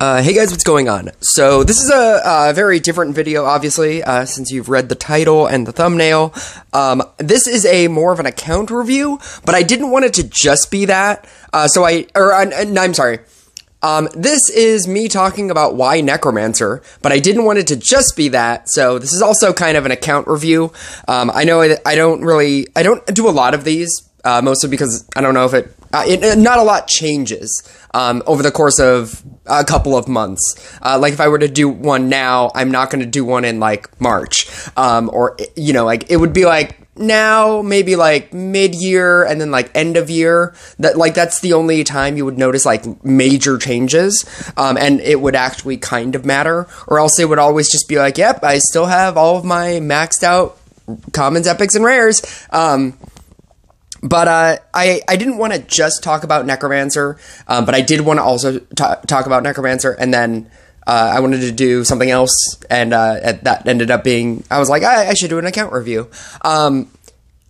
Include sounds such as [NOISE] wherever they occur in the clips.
Uh, hey guys, what's going on? So this is a, very different video, obviously, uh, since you've read the title and the thumbnail. Um, this is a more of an account review, but I didn't want it to just be that. Uh, so I, or uh, I'm sorry. Um, this is me talking about why Necromancer, but I didn't want it to just be that. So this is also kind of an account review. Um, I know I, I don't really, I don't do a lot of these, uh, mostly because I don't know if it, uh, it not a lot changes um, over the course of a couple of months. Uh, like if I were to do one now, I'm not going to do one in like March, um, or you know, like it would be like now maybe like mid-year and then like end of year. That like that's the only time you would notice like major changes. Um, and it would actually kind of matter. Or else it would always just be like yep i still have all of my maxed out commons epics and rares. Um, but uh, I I didn't want to just talk about Necromancer, um, but I did want to also t- talk about Necromancer, and then uh, I wanted to do something else, and uh, that ended up being I was like I, I should do an account review. Um,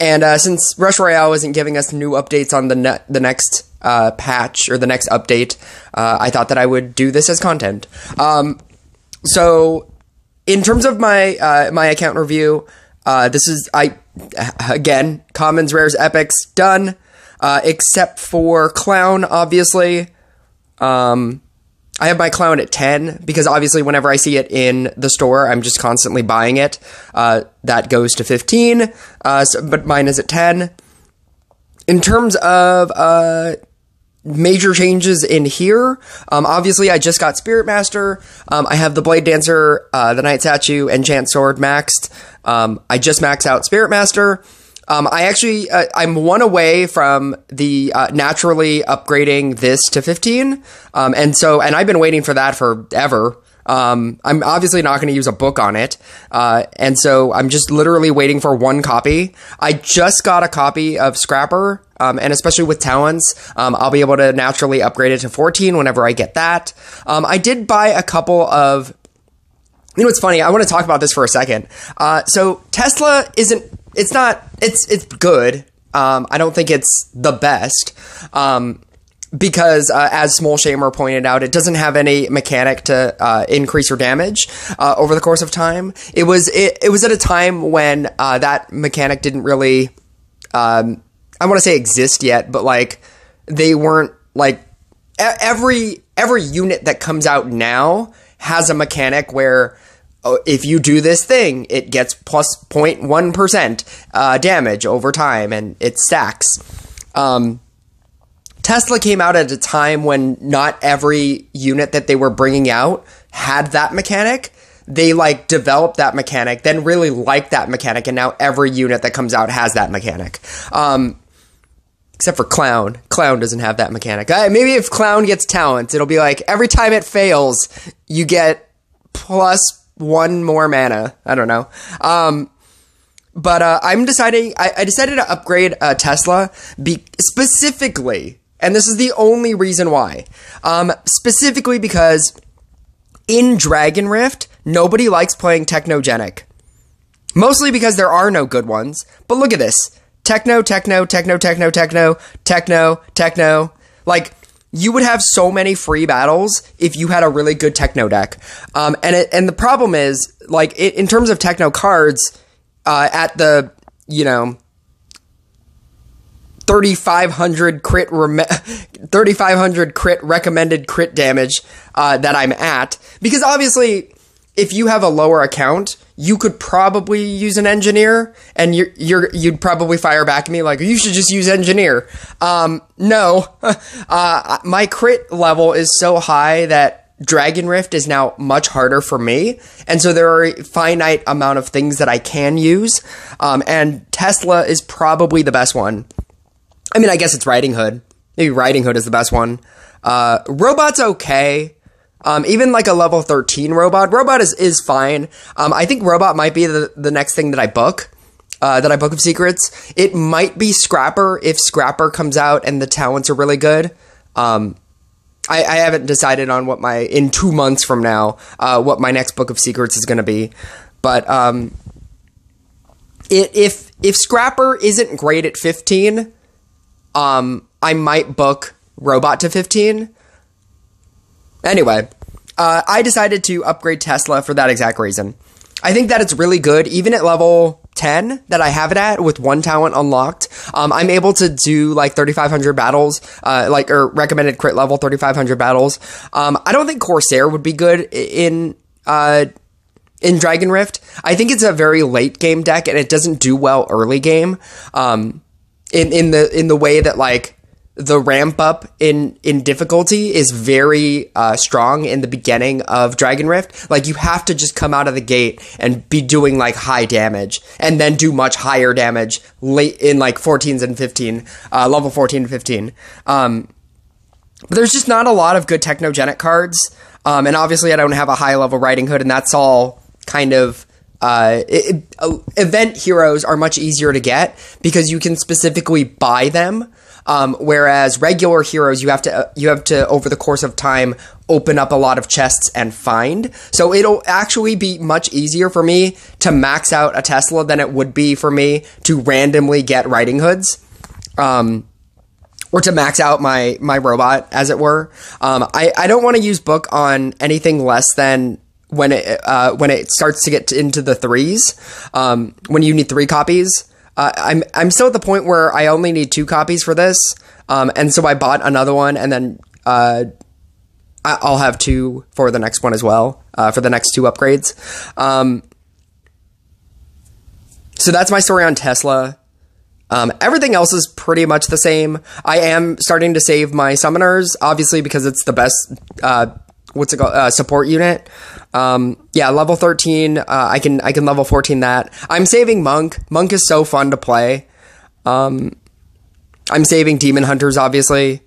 and uh, since Rush Royale isn't giving us new updates on the ne- the next uh, patch or the next update, uh, I thought that I would do this as content. Um, so, in terms of my my account review, this is I again, commons, rares, epics, done. Uh, except for clown, obviously. Um, I have my clown at 10 because obviously whenever I see it in the store, I'm just constantly buying it. Uh, that goes to 15, uh, so, but mine is at 10. In terms of uh, major changes in here, um, obviously I just got Spirit Master. Um, I have the Blade Dancer, uh, the Knight Statue, and Enchant Sword maxed. Um, I just maxed out Spirit Master. Um, I actually, uh, I'm one away from the uh, naturally upgrading this to 15. Um, and so, and I've been waiting for that forever. Um, I'm obviously not going to use a book on it. Uh, and so I'm just literally waiting for one copy. I just got a copy of Scrapper. Um, and especially with talents, um, I'll be able to naturally upgrade it to 14 whenever I get that. Um, I did buy a couple of you know what's funny? I want to talk about this for a second. Uh, so Tesla isn't. It's not. It's it's good. Um, I don't think it's the best. Um, because uh, as Small Shamer pointed out, it doesn't have any mechanic to uh, increase your damage uh, over the course of time. It was it, it was at a time when uh, that mechanic didn't really, um, I want to say exist yet, but like they weren't like every every unit that comes out now has a mechanic where uh, if you do this thing, it gets plus 0.1% uh, damage over time and it stacks. Um, Tesla came out at a time when not every unit that they were bringing out had that mechanic. They like developed that mechanic, then really liked that mechanic, and now every unit that comes out has that mechanic. Um, except for Clown. Clown doesn't have that mechanic. Uh, maybe if Clown gets talent, it'll be like every time it fails, you get plus one more mana. I don't know. Um, but uh, I'm deciding. I, I, decided to upgrade a Tesla be- specifically, and this is the only reason why. Um, specifically because in Dragon Rift, nobody likes playing Technogenic. Mostly because there are no good ones. But look at this techno, techno, techno, techno, techno, techno, techno. Like, you would have so many free battles if you had a really good techno deck. Um, and it, and the problem is, like, it, in terms of techno cards, uh, at the, you know, 3500 crit rem- [LAUGHS] 3500 crit recommended crit damage uh, that I'm at. Because obviously if you have a lower account you could probably use an engineer and you're, you're you'd probably fire back at me like you should just use engineer. Um, no. [LAUGHS] Uh, my crit level is so high that dragon rift is now much harder for me. And so there are a finite amount of things that i can use. Um, and tesla is probably the best one i mean i guess it's riding hood maybe riding hood is the best one uh, robot's okay um, even like a level 13 robot, robot is, is fine. Um, I think robot might be the, the next thing that I book, uh, that I book of secrets. It might be Scrapper if Scrapper comes out and the talents are really good. Um, I, I haven't decided on what my, in two months from now, uh, what my next book of secrets is going to be. But, um, it, if, if Scrapper isn't great at 15, um, I might book robot to 15 Anyway, uh, I decided to upgrade Tesla for that exact reason. I think that it's really good, even at level 10 that I have it at with one talent unlocked. Um, I'm able to do like 3,500 battles, uh, like, or recommended crit level 3,500 battles. Um, I don't think Corsair would be good in, uh, in Dragon Rift. I think it's a very late game deck and it doesn't do well early game. Um, in, in the, in the way that like, the ramp up in in difficulty is very uh, strong in the beginning of Dragon Rift. Like you have to just come out of the gate and be doing like high damage, and then do much higher damage late in like 14s and 15, uh, level 14 and 15. Um, there's just not a lot of good technogenic cards, um, and obviously I don't have a high level Riding Hood, and that's all kind of uh, uh, event heroes are much easier to get because you can specifically buy them um, whereas regular heroes, you have to uh, you have to over the course of time open up a lot of chests and find. So it'll actually be much easier for me to max out a Tesla than it would be for me to randomly get riding hoods. Um, or to max out my my robot, as it were. Um, I I don't want to use book on anything less than when it uh, when it starts to get into the threes. Um, when you need three copies. Uh, I'm I'm still at the point where I only need two copies for this, um, and so I bought another one, and then uh, I'll have two for the next one as well uh, for the next two upgrades. Um, so that's my story on Tesla. Um, everything else is pretty much the same. I am starting to save my summoners, obviously because it's the best. Uh, what's it called? Uh, support unit. Um, yeah, level 13, uh, I can, I can level 14 that. I'm saving Monk. Monk is so fun to play. Um, I'm saving Demon Hunters, obviously.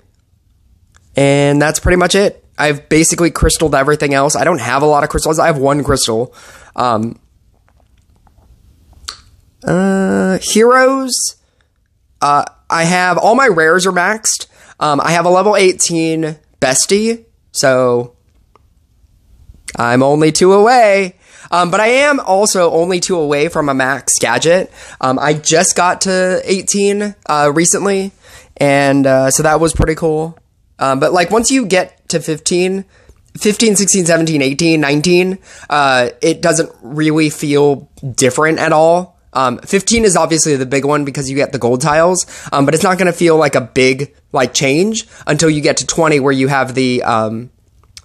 And that's pretty much it. I've basically crystalled everything else. I don't have a lot of crystals. I have one crystal. Um, uh, heroes. Uh, I have all my rares are maxed. Um, I have a level 18 bestie. So I'm only two away. Um, but I am also only two away from a max gadget. Um, I just got to 18 uh, recently, and uh, so that was pretty cool. Um, but like once you get to 15, 15, 16, 17, 18, 19, uh, it doesn't really feel different at all. Um, 15 is obviously the big one because you get the gold tiles, um, but it's not going to feel like a big like change until you get to 20 where you have the um,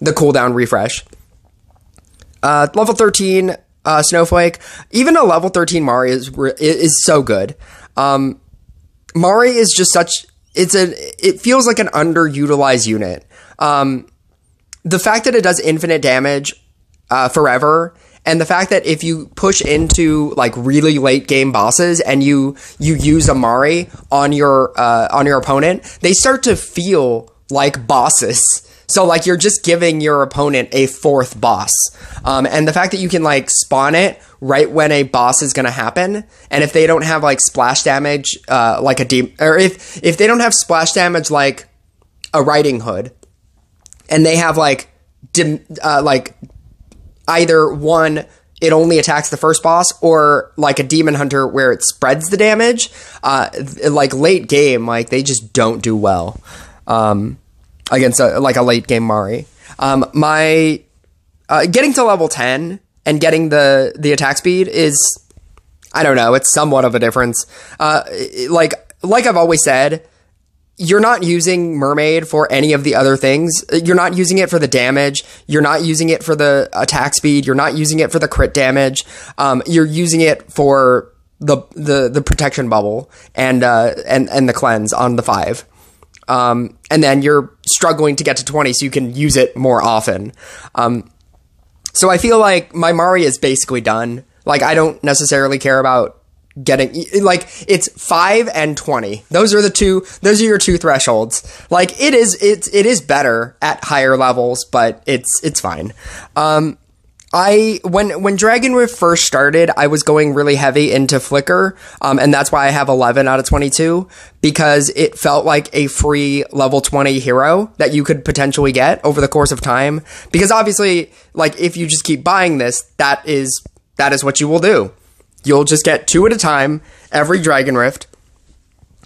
the cooldown refresh. Uh, level 13 uh, Snowflake, even a level 13 Mari is is so good. Um, Mari is just such it's a it feels like an underutilized unit. Um, the fact that it does infinite damage uh, forever and the fact that if you push into like really late game bosses and you you use a Mari on your uh, on your opponent, they start to feel like bosses. So like you're just giving your opponent a fourth boss. Um, and the fact that you can like spawn it right when a boss is going to happen, and if they don't have like splash damage, uh, like a deep, or if if they don't have splash damage like a riding hood, and they have like dim, uh, like either one it only attacks the first boss or like a demon hunter where it spreads the damage uh, like late game like they just don't do well um, against a, like a late game Mari. Um, my uh, getting to level ten and getting the the attack speed is I don't know. It's somewhat of a difference. Uh, like like I've always said, you're not using Mermaid for any of the other things. You're not using it for the damage. You're not using it for the attack speed. You're not using it for the crit damage. Um, you're using it for the the the protection bubble and uh, and and the cleanse on the five. Um, and then you're struggling to get to 20 so you can use it more often. Um, so I feel like my Mari is basically done. Like, I don't necessarily care about getting, like, it's 5 and 20. Those are the two, those are your two thresholds. Like, it is, it's, it is better at higher levels, but it's, it's fine. Um, I when when Dragon Rift first started, I was going really heavy into Flicker, um, and that's why I have 11 out of 22 because it felt like a free level 20 hero that you could potentially get over the course of time. Because obviously, like if you just keep buying this, that is that is what you will do. You'll just get two at a time every Dragon Rift,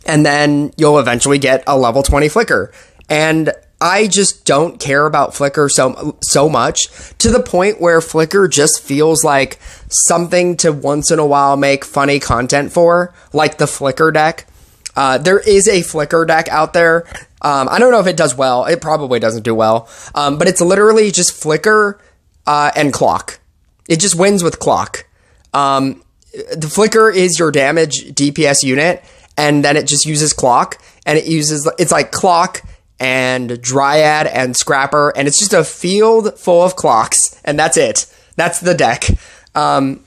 and then you'll eventually get a level 20 Flicker. And I just don't care about Flicker so so much to the point where Flicker just feels like something to once in a while make funny content for, like the Flicker deck. Uh, there is a Flicker deck out there. Um, I don't know if it does well. It probably doesn't do well. Um, but it's literally just Flicker uh, and Clock. It just wins with Clock. Um, the Flicker is your damage DPS unit, and then it just uses Clock, and it uses it's like Clock and Dryad and Scrapper, and it's just a field full of clocks, and that's it. That's the deck. Um,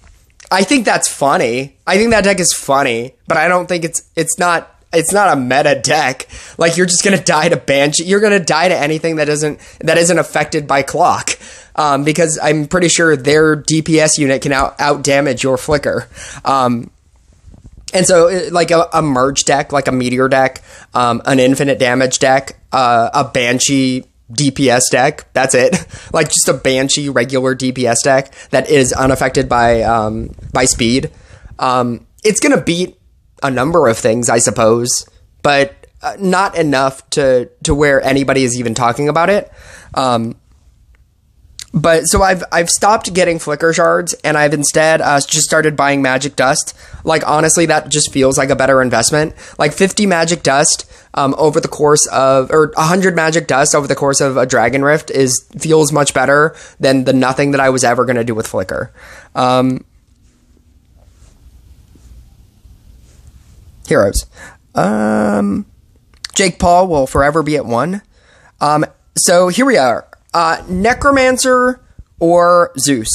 I think that's funny. I think that deck is funny, but I don't think it's it's not it's not a meta deck. Like you're just gonna die to Banshee. You're gonna die to anything that isn't that isn't affected by clock. Um, because I'm pretty sure their DPS unit can out out damage your flicker. Um, and so, like a, a, merge deck, like a meteor deck, um, an infinite damage deck, uh, a banshee DPS deck. That's it. [LAUGHS] like just a banshee regular DPS deck that is unaffected by um, by speed. Um, it's gonna beat a number of things, I suppose, but uh, not enough to to where anybody is even talking about it. Um, but so I've I've stopped getting flicker shards and I've instead uh, just started buying magic dust. Like honestly, that just feels like a better investment. Like 50 magic dust um, over the course of or 100 magic dust over the course of a dragon rift is feels much better than the nothing that I was ever going to do with flicker. Um, heroes. Um, Jake Paul will forever be at one. Um, so here we are. Uh, Necromancer or Zeus?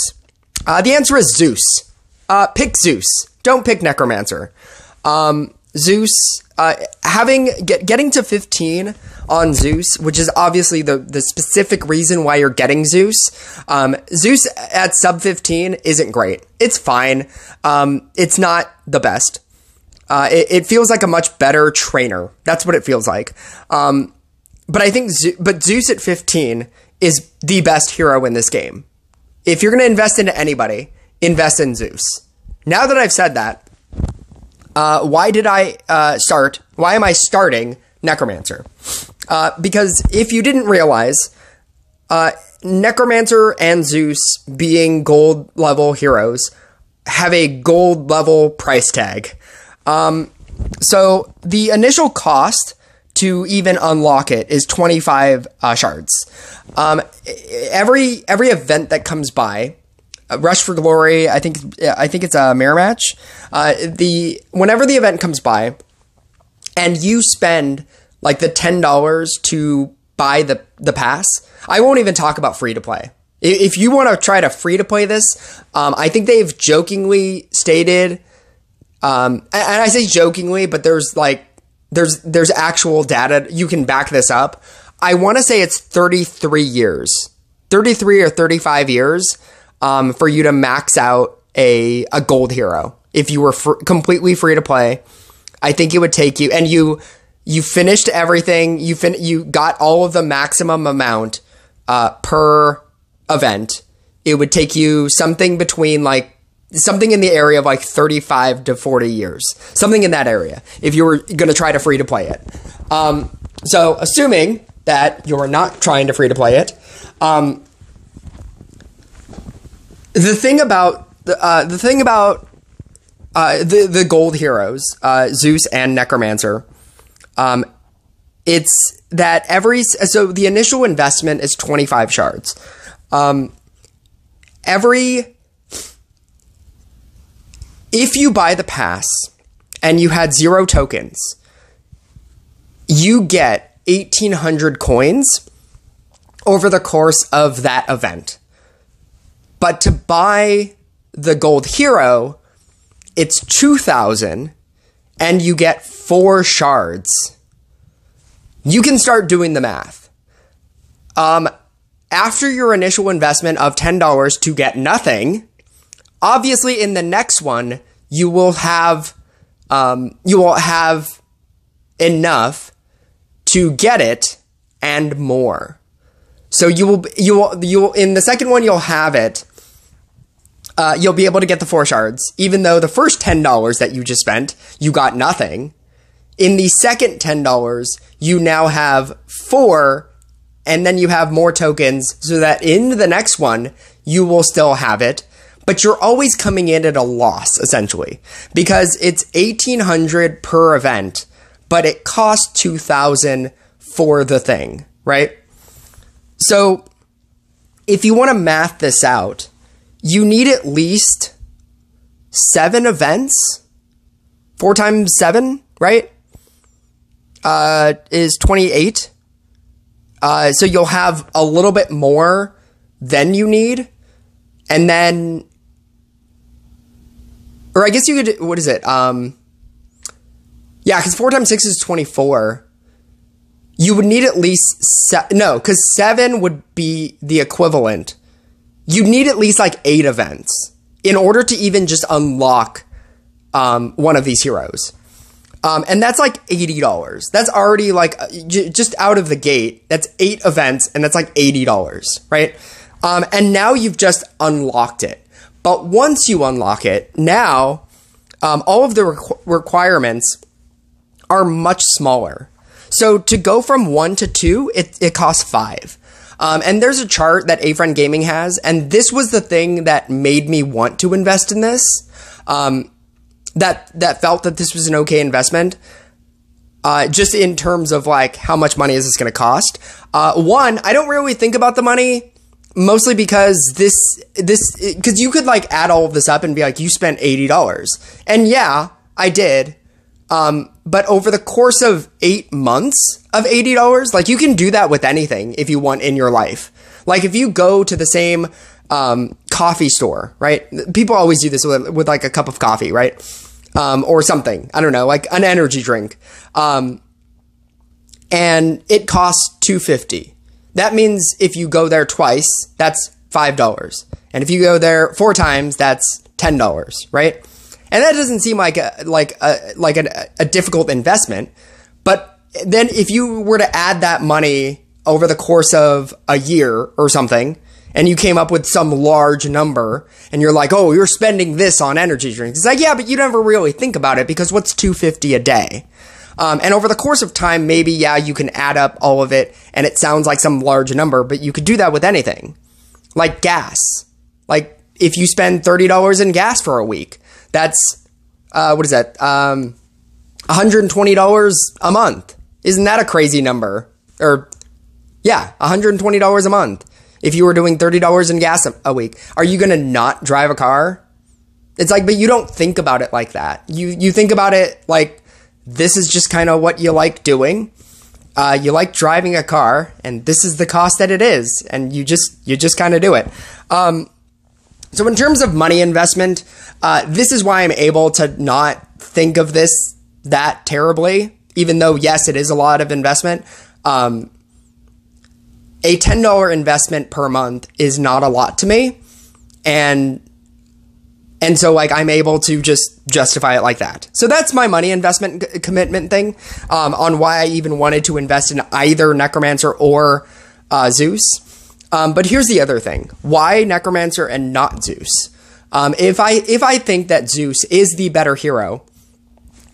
Uh, the answer is Zeus. Uh, pick Zeus. Don't pick Necromancer. Um, Zeus, uh, having get, getting to 15 on Zeus, which is obviously the, the specific reason why you're getting Zeus. Um, Zeus at sub 15 isn't great. It's fine. Um, it's not the best. Uh, it, it, feels like a much better trainer. That's what it feels like. Um, but I think, but Zeus at 15 is the best hero in this game. If you're going to invest into anybody, invest in Zeus. Now that I've said that, uh, why did I uh, start? Why am I starting Necromancer? Uh, because if you didn't realize, uh, Necromancer and Zeus being gold level heroes have a gold level price tag. Um, so the initial cost to even unlock it is 25 uh, shards. Um, every every event that comes by, uh, Rush for Glory, I think I think it's a mirror match. Uh, the whenever the event comes by, and you spend like the ten dollars to buy the the pass, I won't even talk about free to play. If you want to try to free to play this, um, I think they've jokingly stated, um, and I say jokingly, but there's like there's there's actual data you can back this up. I want to say it's 33 years, 33 or 35 years um, for you to max out a a gold hero if you were fr- completely free to play. I think it would take you and you you finished everything. You fin you got all of the maximum amount uh, per event. It would take you something between like something in the area of like 35 to 40 years, something in that area, if you were going to try to free to play it. Um, so, assuming that you're not trying to free to play it, um, the thing about the, uh, the thing about uh, the the gold heroes, uh, Zeus and Necromancer, um, it's that every so the initial investment is 25 shards. Um, every if you buy the pass and you had zero tokens, you get 1800 coins over the course of that event. But to buy the gold hero, it's 2000 and you get four shards. You can start doing the math. Um, after your initial investment of $10 to get nothing, obviously in the next one you will have um, you will have enough to get it and more. So you will you will you will in the second one you'll have it. Uh, you'll be able to get the four shards, even though the first ten dollars that you just spent you got nothing. In the second ten dollars, you now have four and then you have more tokens so that in the next one, you will still have it. But you're always coming in at a loss, essentially, because it's 1800 per event, but it costs 2000 for the thing, right? So if you want to math this out, you need at least seven events. Four times seven, right? Uh, is 28. Uh, so you'll have a little bit more than you need. And then, or I guess you could, what is it? Um, yeah, because four times six is 24. You would need at least, se- no, because seven would be the equivalent. You'd need at least like eight events in order to even just unlock um, one of these heroes. Um, and that's like $80. That's already like j- just out of the gate. That's eight events and that's like $80, right? Um, and now you've just unlocked it. But once you unlock it, now um, all of the requ- requirements are much smaller. So to go from one to two, it, it costs five. Um, and there's a chart that A Friend Gaming has, and this was the thing that made me want to invest in this. Um, that that felt that this was an okay investment. Uh, just in terms of like how much money is this going to cost? Uh, one, I don't really think about the money, mostly because this this because you could like add all of this up and be like, you spent eighty dollars, and yeah, I did. Um, but over the course of eight months of eighty dollars, like you can do that with anything if you want in your life. Like if you go to the same um, coffee store, right? People always do this with, with like a cup of coffee, right? Um, or something. I don't know, like an energy drink. Um, and it costs two fifty. That means if you go there twice, that's five dollars, and if you go there four times, that's ten dollars, right? And that doesn't seem like a like a like a, a difficult investment, but then if you were to add that money over the course of a year or something, and you came up with some large number and you're like, oh, you're spending this on energy drinks. It's like, yeah, but you never really think about it because what's 250 a day? Um, and over the course of time, maybe, yeah, you can add up all of it and it sounds like some large number, but you could do that with anything. Like gas. Like if you spend $30 in gas for a week, that's, uh, what is that? Um, $120 a month. Isn't that a crazy number? Or, yeah, $120 a month if you were doing $30 in gas a, a week, are you going to not drive a car? It's like, but you don't think about it like that. You, you think about it like this is just kind of what you like doing. Uh, you like driving a car and this is the cost that it is. And you just, you just kind of do it. Um, so in terms of money investment, uh, this is why I'm able to not think of this that terribly, even though yes, it is a lot of investment. Um, a $10 investment per month is not a lot to me. And and so like I'm able to just justify it like that. So that's my money investment c- commitment thing um, on why I even wanted to invest in either Necromancer or uh, Zeus. Um, but here's the other thing: why Necromancer and not Zeus? Um, if I if I think that Zeus is the better hero,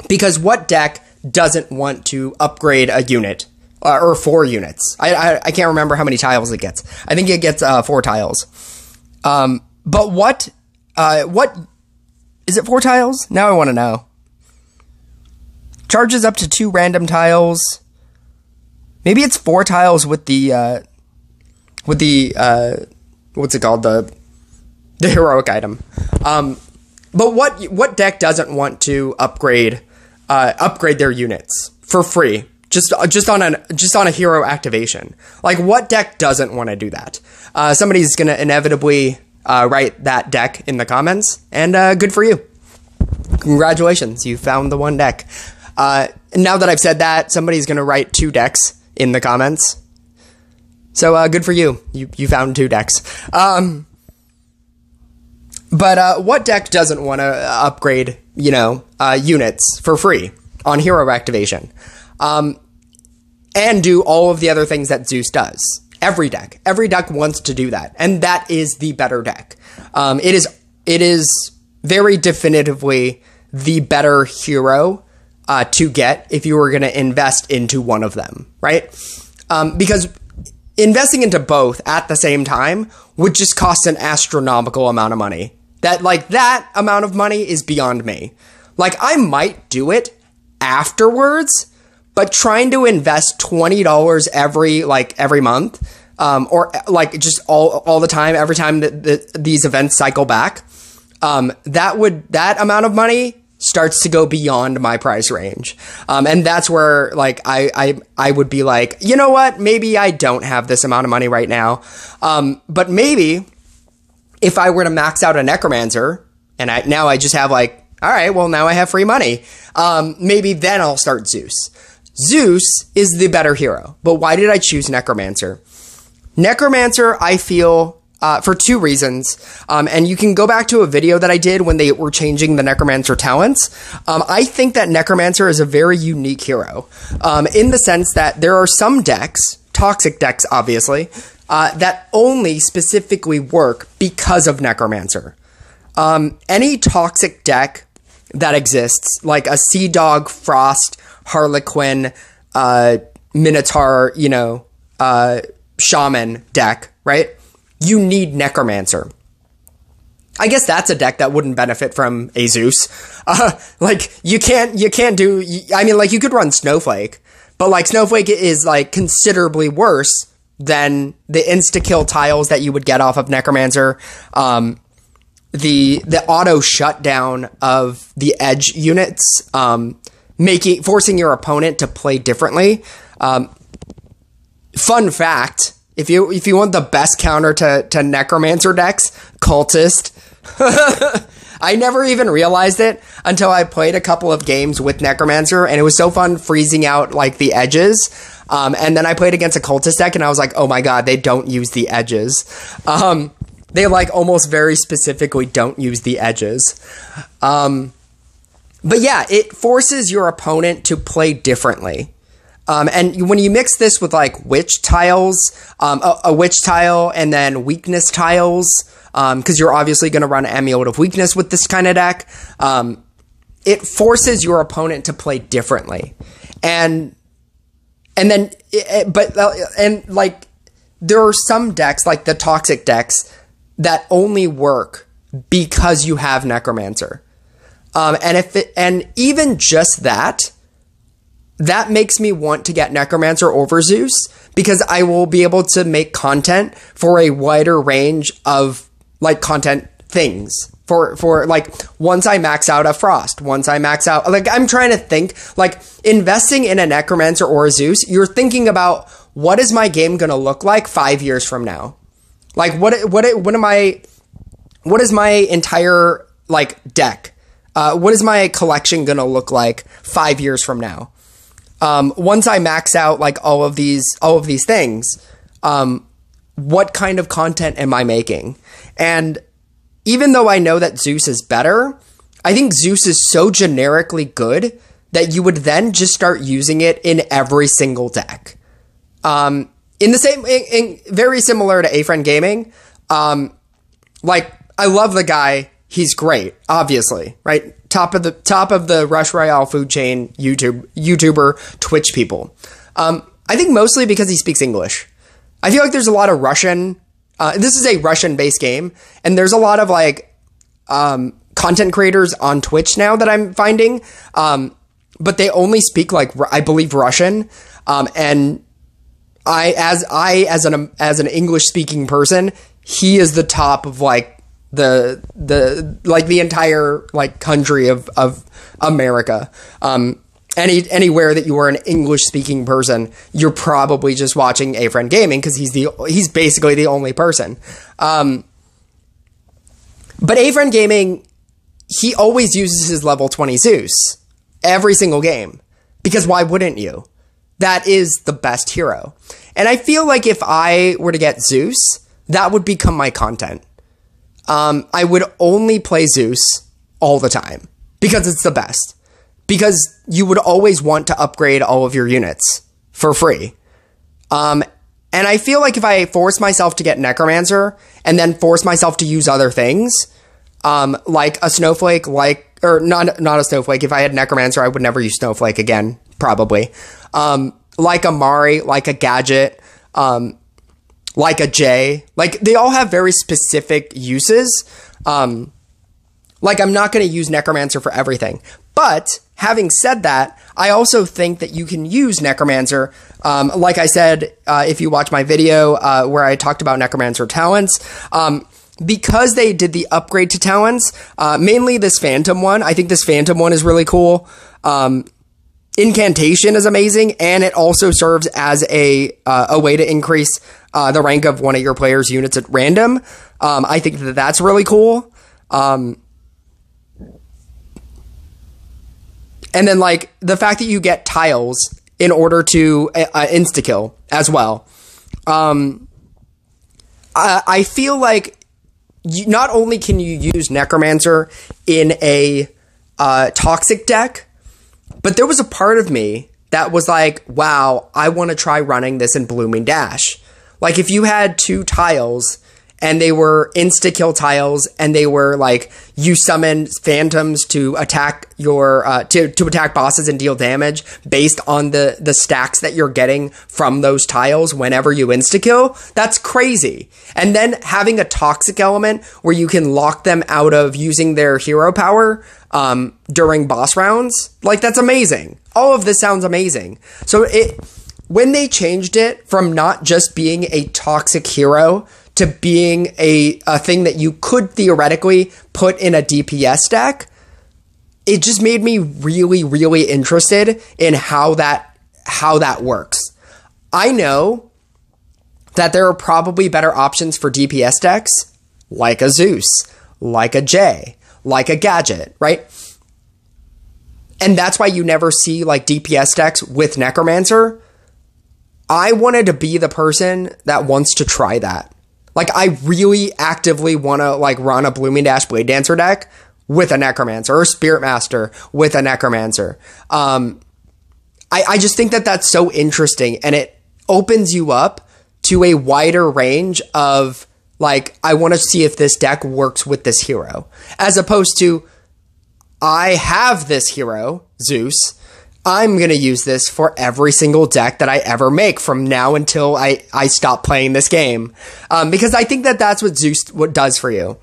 because what deck doesn't want to upgrade a unit uh, or four units. I, I, I can't remember how many tiles it gets. I think it gets uh, four tiles. Um, but what uh, what is it? Four tiles? Now I want to know. Charges up to two random tiles. Maybe it's four tiles with the uh, with the uh, what's it called the the heroic item. Um, but what what deck doesn't want to upgrade uh, upgrade their units for free? just just on a just on a hero activation. Like what deck doesn't want to do that? Uh, somebody's gonna inevitably uh, write that deck in the comments, and uh, good for you. Congratulations, you found the one deck. Uh, now that I've said that, somebody's gonna write two decks in the comments. So uh, good for you. You you found two decks. Um, but uh, what deck doesn't want to upgrade, you know, units for free on hero activation? um, and do all of the other things that Zeus does. Every deck, every deck wants to do that, and that is the better deck. Um, it is it is very definitively the better hero uh, to get if you were going to invest into one of them, right? Um, because investing into both at the same time would just cost an astronomical amount of money. That like that amount of money is beyond me. Like I might do it afterwards, but trying to invest $20 every like every month um, or like just all all the time every time that the, these events cycle back um, that would that amount of money starts to go beyond my price range. Um, and that's where like I, I i would be like you know what? Maybe i don't have this amount of money right now. Um, but maybe if i were to max out a necromancer and I, now i just have like all right well now i have free money um, maybe then i'll start zeus zeus is the better hero but why did i choose necromancer necromancer i feel uh, for two reasons. Um, and you can go back to a video that I did when they were changing the Necromancer talents. Um, I think that Necromancer is a very unique hero um, in the sense that there are some decks, toxic decks obviously, uh, that only specifically work because of Necromancer. Um, any toxic deck that exists, like a Sea Dog, Frost, Harlequin, uh, Minotaur, you know, uh, Shaman deck, right? you need Necromancer. I guess that's a deck that wouldn't benefit from a Zeus. [LAUGHS] Uh, like you can't you can't do. I mean, like you could run Snowflake, but like Snowflake is like considerably worse than the insta kill tiles that you would get off of Necromancer. Um, the the auto shutdown of the edge units, um, making forcing your opponent to play differently. Um, fun fact: if you if you want the best counter to to necromancer decks, cultist. [LAUGHS] I never even realized it until I played a couple of games with Necromancer, and it was so fun freezing out like the edges. Um, and then I played against a cultist deck, and I was like, oh my god, they don't use the edges. Um, they like almost very specifically don't use the edges. Um, but yeah, it forces your opponent to play differently. Um, and when you mix this with like witch tiles, um, a, a, witch tile and then weakness tiles, because um, you're obviously going to run amulet of weakness with this kind of deck, um, it forces your opponent to play differently. And and then, it, but uh, and like there are some decks like the toxic decks that only work because you have necromancer. Um, and if it, and even just that that makes me want to get Necromancer over Zeus because I will be able to make content for a wider range of like content things. For for like once I max out a Frost, once I max out like I'm trying to think like investing in a Necromancer or a Zeus, you're thinking about what is my game going to look like 5 years from now? Like what what what am I what is my entire like deck? Uh, what is my collection going to look like 5 years from now? um, once I max out like all of these all of these things, um, what kind of content am I making? And even though I know that Zeus is better, I think Zeus is so generically good that you would then just start using it in every single deck. Um, in the same, in, in, very similar to A Friend Gaming. Um, like I love the guy; he's great, obviously, right? top of the top of the Rush Royale food chain YouTube YouTuber Twitch people. Um, I think mostly because he speaks English. I feel like there's a lot of Russian. Uh, this is a Russian based game, and there's a lot of like um, content creators on Twitch now that I'm finding, um, but they only speak like I believe Russian, um, and I as I as an as an English speaking person, he is the top of like the the like the entire like country of of America. Um, any anywhere that you are an English speaking person, you're probably just watching A Friend Gaming because he's the he's basically the only person. Um, but A Friend Gaming, he always uses his level twenty Zeus every single game because why wouldn't you? That is the best hero, and I feel like if I were to get Zeus, that would become my content um, I would only play Zeus all the time because it's the best. Because you would always want to upgrade all of your units for free. Um, and I feel like if I force myself to get Necromancer and then force myself to use other things, um, like a Snowflake, like, or not, not a Snowflake. If I had Necromancer, I would never use Snowflake again, probably. Um, like a Mari, like a Gadget, um, like a J. Like they all have very specific uses. Um, like I'm not going to use Necromancer for everything. But having said that, I also think that you can use Necromancer. Um, like I said, uh, if you watch my video uh, where I talked about Necromancer talents, um, because they did the upgrade to talents, uh, mainly this Phantom one. I think this Phantom one is really cool. Um, Incantation is amazing, and it also serves as a uh, a way to increase uh, the rank of one of your players' units at random. Um, I think that that's really cool. Um, and then like the fact that you get tiles in order to uh, uh insta kill as well. Um, I, I feel like you, not only can you use Necromancer in a uh, toxic deck but there was a part of me that was like, wow, I want to try running this in Blooming Dash. Like if you had two tiles and they were insta kill tiles and they were like you summon phantoms to attack your uh, to to attack bosses and deal damage based on the the stacks that you're getting from those tiles whenever you insta kill that's crazy. And then having a toxic element where you can lock them out of using their hero power um, during boss rounds. Like that's amazing. All of this sounds amazing. So it when they changed it from not just being a toxic hero to being a, a thing that you could theoretically put in a DPS deck, it just made me really, really interested in how that how that works. I know that there are probably better options for DPS decks, like a Zeus, like a J, like a Gadget, right? And that's why you never see like DPS decks with Necromancer. I wanted to be the person that wants to try that. Like I really actively want to like run a Blooming Dash Blade Dancer deck with a Necromancer or Spirit Master with a Necromancer. Um, I, I just think that that's so interesting and it opens you up to a wider range of like, I want to see if this deck works with this hero as opposed to I have this hero, Zeus, I'm going to use this for every single deck that I ever make from now until I, I stop playing this game. Um, because I think that that's what Zeus what does for you.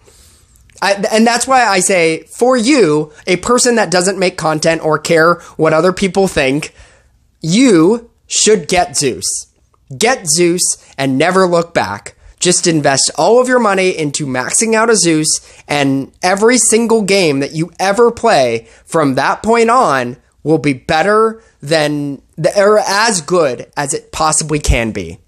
I, and that's why I say, for you, a person that doesn't make content or care what other people think, you should get Zeus. Get Zeus and never look back. Just invest all of your money into maxing out a Zeus, and every single game that you ever play from that point on will be better than the or as good as it possibly can be.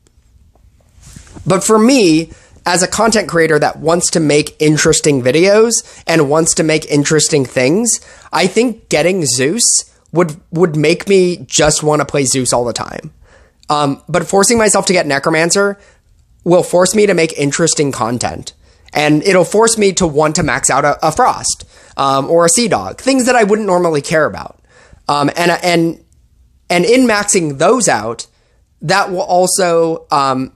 But for me, as a content creator that wants to make interesting videos and wants to make interesting things, I think getting Zeus would would make me just want to play Zeus all the time. Um, but forcing myself to get Necromancer will force me to make interesting content. And it'll force me to want to max out a, a Frost um, or a Sea Dog, things that I wouldn't normally care about. Um, and and and in maxing those out, that will also um,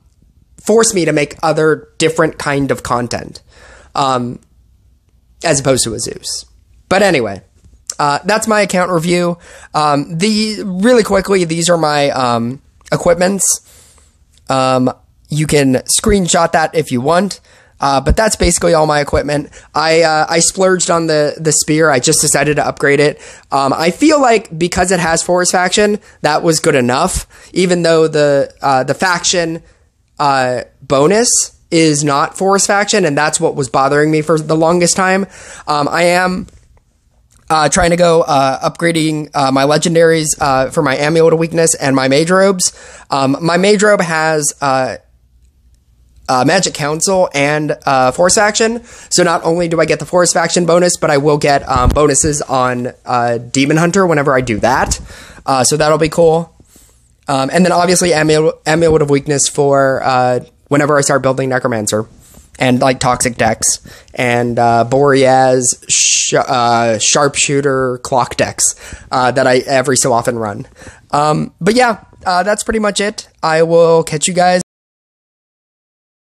force me to make other different kind of content, um, as opposed to a Zeus. But anyway, uh, that's my account review. Um, the really quickly, these are my um, equipments. Um, you can screenshot that if you want. Uh, but that's basically all my equipment. I uh, I splurged on the the spear. I just decided to upgrade it. Um, I feel like because it has forest faction, that was good enough. Even though the uh, the faction uh, bonus is not forest faction, and that's what was bothering me for the longest time. Um, I am. Uh, trying to go uh, upgrading uh, my legendaries uh, for my amulet of weakness and my mage robes. Um, my mage robe has uh, Magic Council and uh, Forest Faction. So not only do I get the Forest Faction bonus, but I will get um, bonuses on uh, Demon Hunter whenever I do that. Uh, so that'll be cool. Um, and then obviously Amulet, Amulet of Weakness for uh, whenever I start building Necromancer and like Toxic decks and uh, Boreas sh- Sharpshooter clock decks that I every so often run. Um, but yeah, that's pretty much it. I will catch you guys.